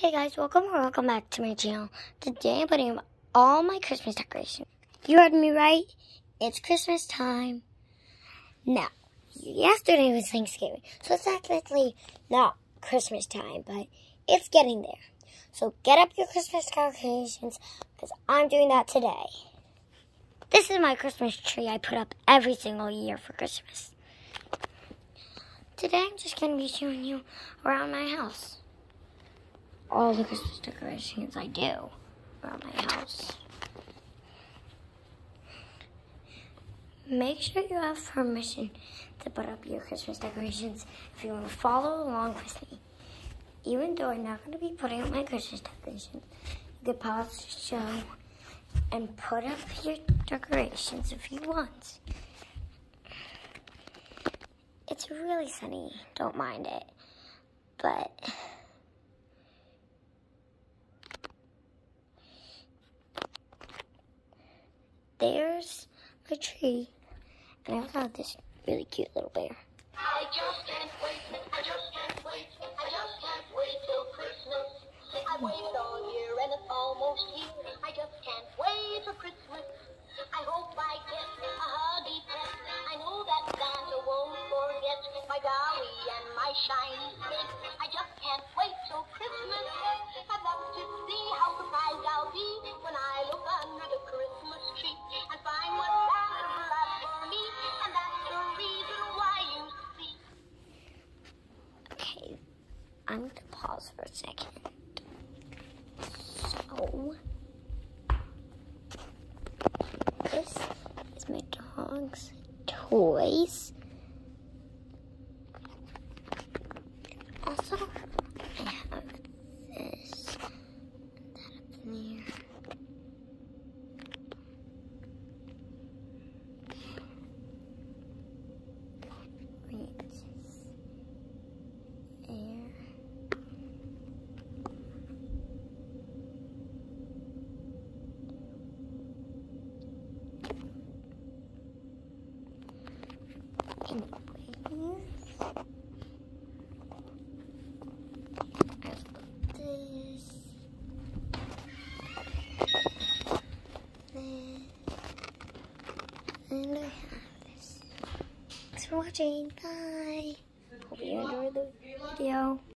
Hey guys, welcome or welcome back to my channel. Today I'm putting up all my Christmas decorations. You heard me right. It's Christmas time. Now, yesterday was Thanksgiving, so it's technically not Christmas time, but it's getting there. So get up your Christmas decorations, because I'm doing that today. This is my Christmas tree I put up every single year for Christmas. Today I'm just going to be showing you around my house all the Christmas decorations I do around my house. Make sure you have permission to put up your Christmas decorations if you want to follow along with me. Even though I'm not going to be putting up my Christmas decorations, you can pause the show and put up your decorations if you want. It's really sunny, don't mind it, but there's my tree. And I also have this really cute little bear. I just can't wait, I just can't wait, I just can't wait till Christmas. I waited all year and it's almost here. I just can't wait for Christmas. I hope I get a huggy pet. I know that Santa won't forget my dolly and my shiny stick. I just can't wait till Christmas. I'd love to see how surprised I'm going to pause for a second. So, this is my dog's toys. Also, I have this and that up in there. Wait. Air. And I have this. Thanks for watching. Bye. Hope you enjoyed the video.